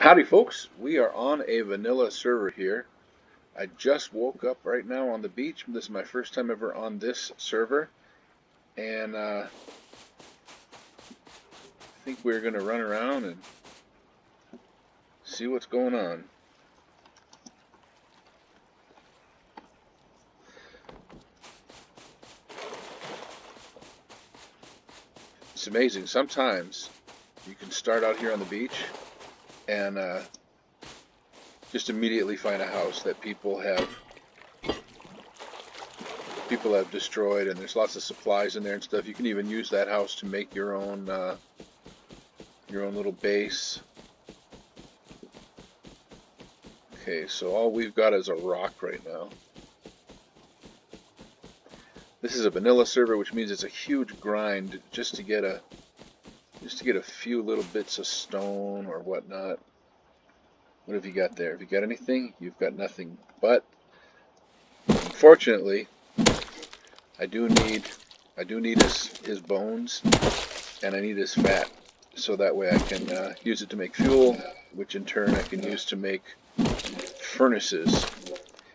Howdy folks, we are on a vanilla server here. I just woke up right now on the beach. This is my first time ever on this server. And uh, I think we're going to run around and see what's going on. It's amazing. Sometimes you can start out here on the beach and uh, just immediately find a house that people have people have destroyed and there's lots of supplies in there and stuff. You can even use that house to make your own uh, your own little base. Okay so all we've got is a rock right now. This is a vanilla server which means it's a huge grind just to get a just to get a few little bits of stone or whatnot. What have you got there? Have you got anything? You've got nothing. But unfortunately, I do need I do need his his bones and I need his fat so that way I can uh, use it to make fuel, which in turn I can use to make furnaces.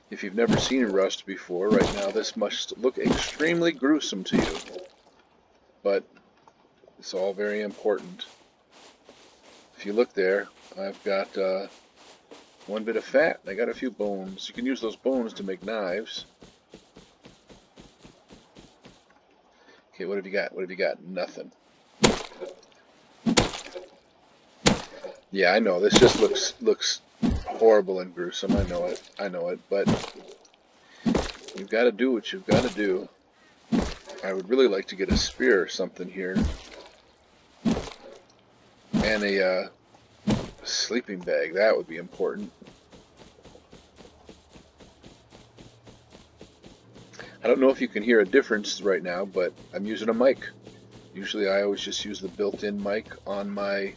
If you've never seen a rust before, right now this must look extremely gruesome to you. But it's all very important. If you look there, I've got uh, one bit of fat. I got a few bones. You can use those bones to make knives. Okay, what have you got? What have you got? Nothing. Yeah, I know. This just looks looks horrible and gruesome. I know it. I know it. But you've got to do what you've got to do. I would really like to get a spear or something here and a uh, sleeping bag. That would be important. I don't know if you can hear a difference right now, but I'm using a mic. Usually I always just use the built-in mic on my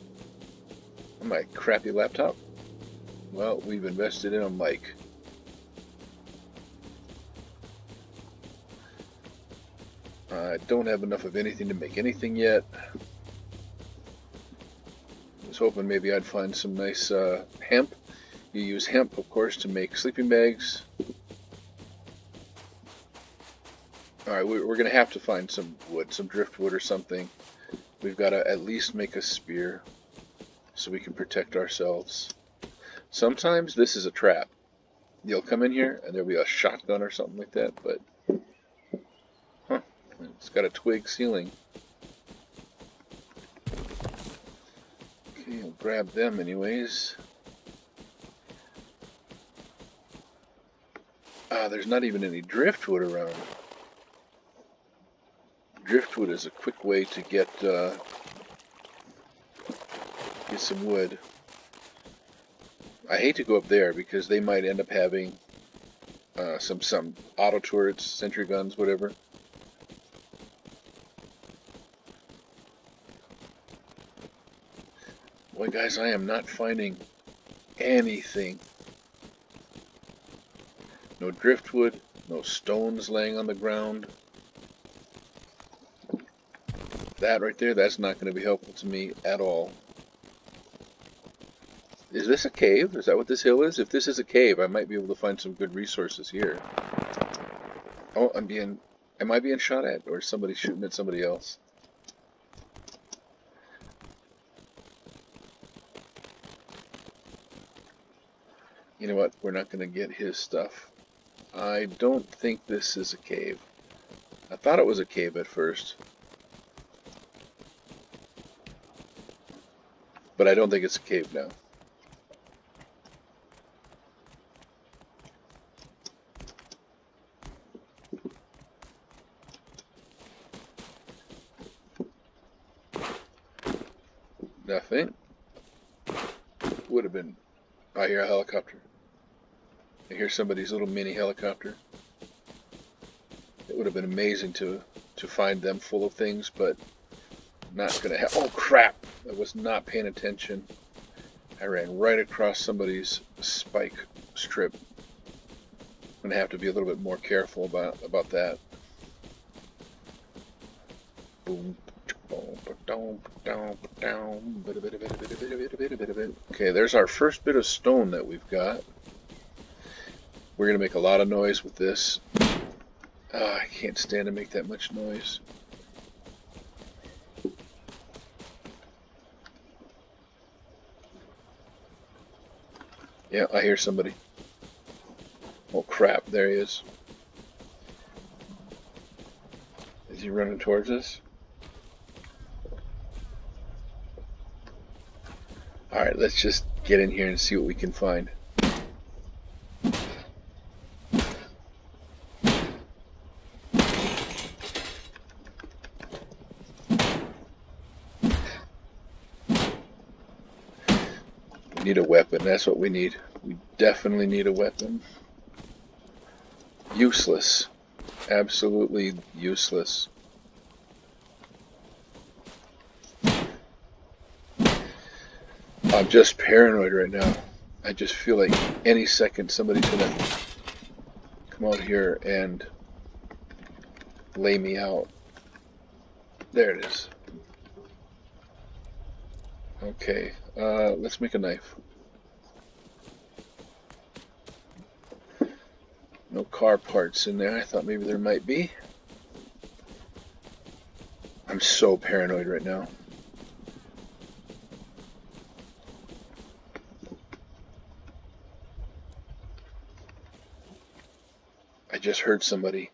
on my crappy laptop. Well, we've invested in a mic. I don't have enough of anything to make anything yet was hoping maybe I'd find some nice uh, hemp. You use hemp, of course, to make sleeping bags. Alright, we're going to have to find some wood, some driftwood or something. We've got to at least make a spear so we can protect ourselves. Sometimes this is a trap. You'll come in here and there'll be a shotgun or something like that, but huh, it's got a twig ceiling. Okay, I'll grab them anyways. Ah, there's not even any driftwood around. Driftwood is a quick way to get uh, get some wood. I hate to go up there because they might end up having uh, some some auto turrets, sentry guns, whatever. Boy, guys, I am not finding anything. No driftwood, no stones laying on the ground. That right there, that's not going to be helpful to me at all. Is this a cave? Is that what this hill is? If this is a cave, I might be able to find some good resources here. Oh, I'm being... Am I being shot at? Or somebody shooting at somebody else? You know what? We're not going to get his stuff. I don't think this is a cave. I thought it was a cave at first. But I don't think it's a cave now. Nothing. Would have been I hear a helicopter. I hear somebody's little mini helicopter. It would have been amazing to to find them full of things, but not gonna have. Oh crap! I was not paying attention. I ran right across somebody's spike strip. I'm gonna have to be a little bit more careful about about that. Boom. Okay, there's our first bit of stone that we've got. We're going to make a lot of noise with this. Oh, I can't stand to make that much noise. Yeah, I hear somebody. Oh crap, there he is. Is he running towards us? Alright, let's just get in here and see what we can find. Need a weapon, that's what we need. We definitely need a weapon. Useless. Absolutely useless. I'm just paranoid right now. I just feel like any second somebody's gonna come out here and lay me out. There it is. Okay, uh, let's make a knife. No car parts in there. I thought maybe there might be. I'm so paranoid right now. I just heard somebody.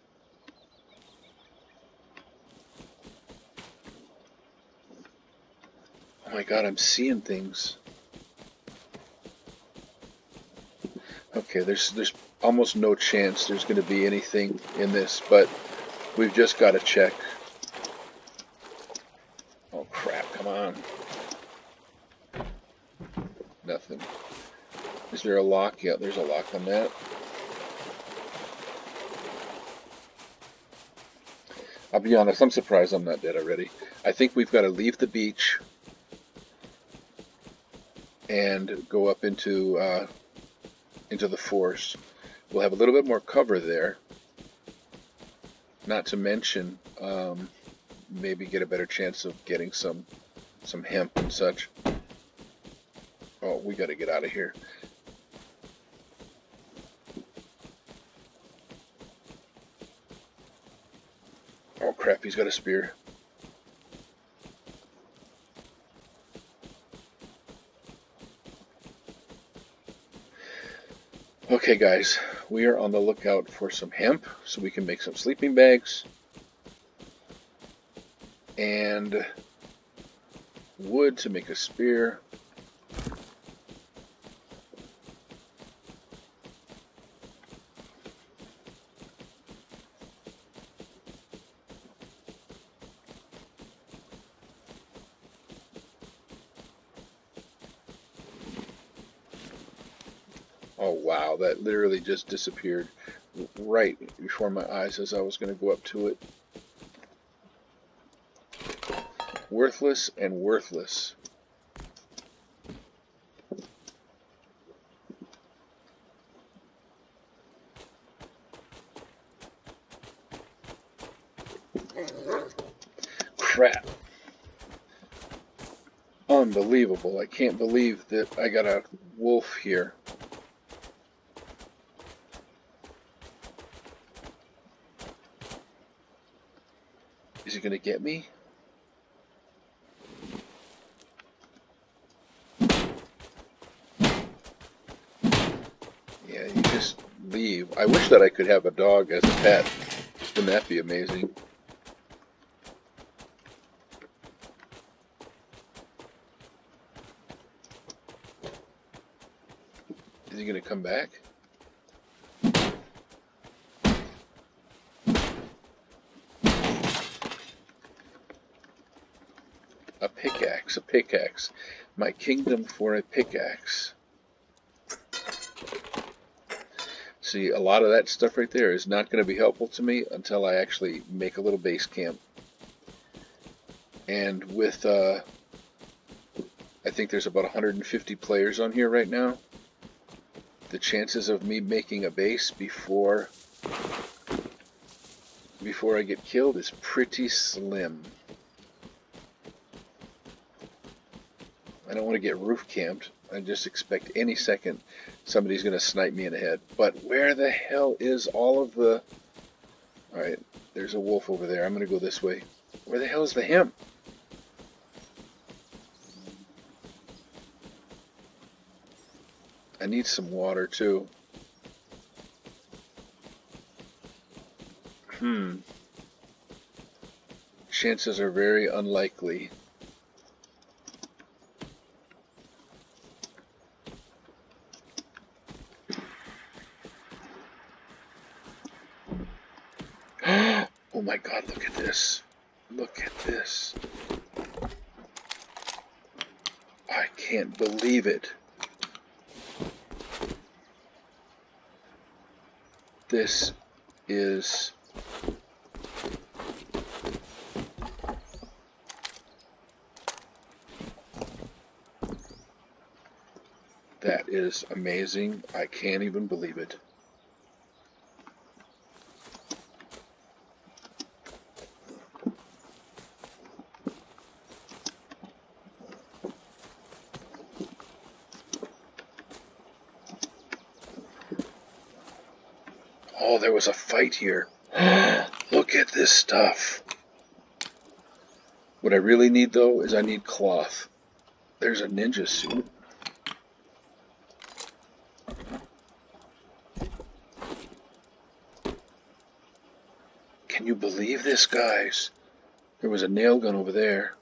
My god, I'm seeing things. Okay, there's there's almost no chance there's going to be anything in this, but we've just got to check. Oh crap, come on. Nothing. Is there a lock? Yeah, there's a lock on that. I'll be honest, I'm surprised I'm not dead already. I think we've got to leave the beach and go up into uh, into the force. We'll have a little bit more cover there. Not to mention, um, maybe get a better chance of getting some some hemp and such. Oh, we got to get out of here. Oh crap, he's got a spear. Okay guys, we are on the lookout for some hemp so we can make some sleeping bags. And wood to make a spear Oh wow, that literally just disappeared right before my eyes as I was going to go up to it. Worthless and worthless. Crap. Unbelievable. I can't believe that I got a wolf here. Is he going to get me? Yeah, you just leave. I wish that I could have a dog as a pet. Wouldn't that be amazing? Is he going to come back? A pickaxe. My kingdom for a pickaxe. See, a lot of that stuff right there is not going to be helpful to me until I actually make a little base camp. And with, uh, I think there's about 150 players on here right now. The chances of me making a base before before I get killed is pretty slim. I don't want to get roof camped. I just expect any second somebody's going to snipe me in the head. But where the hell is all of the... Alright, there's a wolf over there. I'm going to go this way. Where the hell is the hemp? I need some water too. Hmm. Chances are very unlikely. Oh my god, look at this. Look at this. I can't believe it. This is That is amazing. I can't even believe it. Oh, there was a fight here. Look at this stuff. What I really need, though, is I need cloth. There's a ninja suit. Can you believe this, guys? There was a nail gun over there.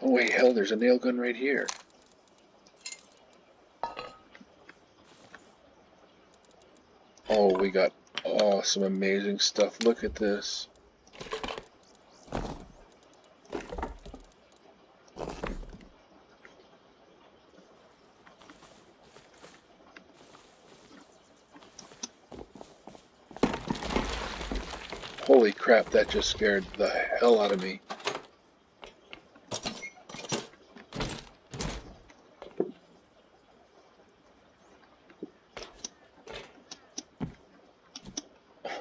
Oh, wait, hell, there's a nail gun right here. Oh, we got oh, some amazing stuff. Look at this. Holy crap, that just scared the hell out of me.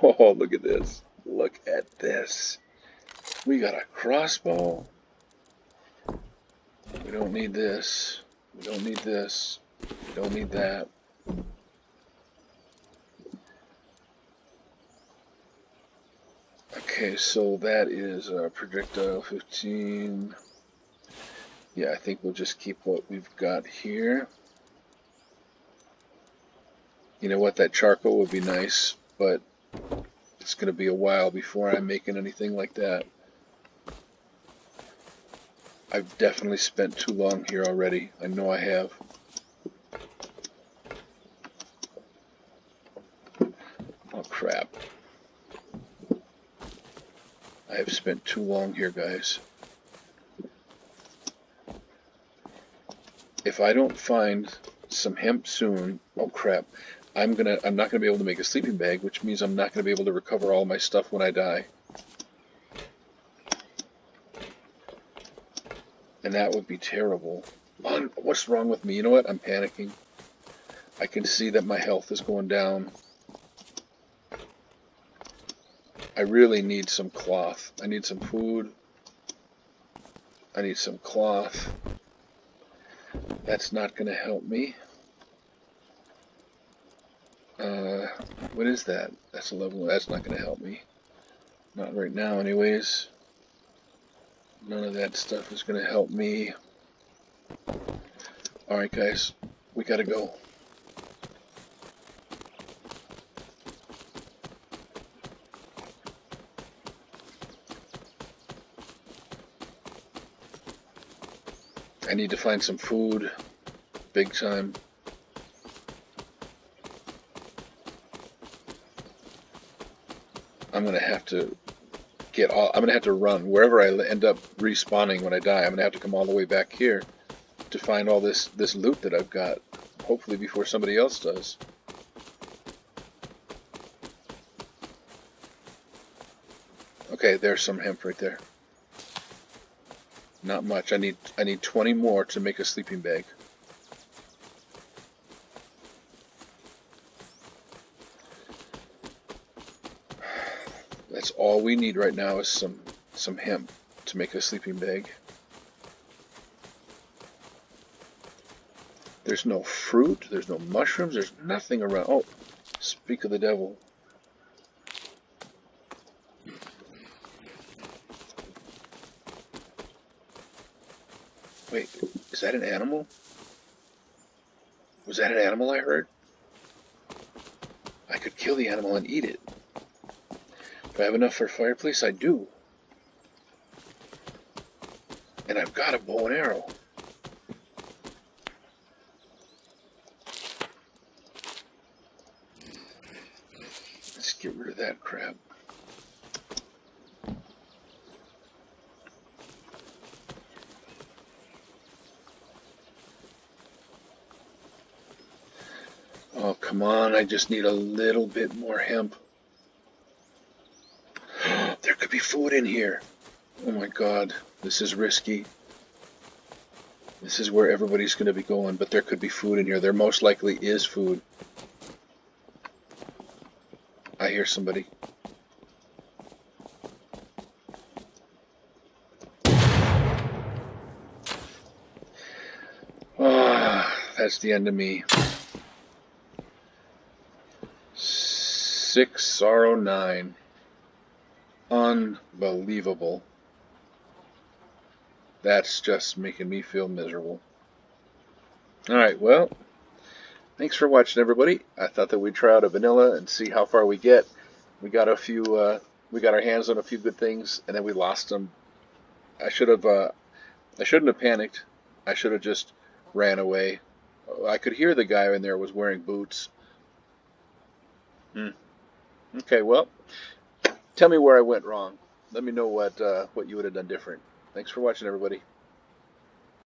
Oh, look at this. Look at this. We got a crossbow. We don't need this. We don't need this. We don't need that. Okay, so that is uh, projectile 15. Yeah, I think we'll just keep what we've got here. You know what, that charcoal would be nice, but it's going to be a while before I'm making anything like that. I've definitely spent too long here already. I know I have. Oh crap. I have spent too long here, guys. If I don't find some hemp soon, oh crap, I'm gonna I'm not gonna be able to make a sleeping bag, which means I'm not gonna be able to recover all my stuff when I die. And that would be terrible. what's wrong with me? You know what? I'm panicking. I can see that my health is going down. I really need some cloth. I need some food. I need some cloth. That's not going to help me. Uh, what is that? That's a level. That's not going to help me. Not right now, anyways. None of that stuff is going to help me. Alright, guys. We got to go. I need to find some food. Big time. I'm gonna have to get all, I'm gonna have to run wherever I end up respawning when I die. I'm gonna have to come all the way back here to find all this this loot that I've got. Hopefully before somebody else does. Okay, there's some hemp right there. Not much. I need I need 20 more to make a sleeping bag. That's all we need right now is some some hemp to make a sleeping bag. There's no fruit. There's no mushrooms. There's nothing around. Oh, speak of the devil. Wait, is that an animal? Was that an animal I heard? I could kill the animal and eat it. Do I have enough for a fireplace? I do. And I've got a bow and arrow. Let's get rid of that crap. Oh, come on. I just need a little bit more hemp. Food in here. Oh my god. This is risky. This is where everybody's going to be going, but there could be food in here. There most likely is food. I hear somebody. Ah, that's the end of me. 6 Sorrow 9. Unbelievable. That's just making me feel miserable. Alright, well, thanks for watching, everybody. I thought that we'd try out a vanilla and see how far we get. We got a few, uh, we got our hands on a few good things, and then we lost them. I should have, uh, I shouldn't have panicked. I should have just ran away. I could hear the guy in there was wearing boots. Hmm. Okay, well, tell me where I went wrong. Let me know what uh, what you would have done different. Thanks for watching, everybody.